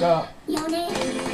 야. 연애.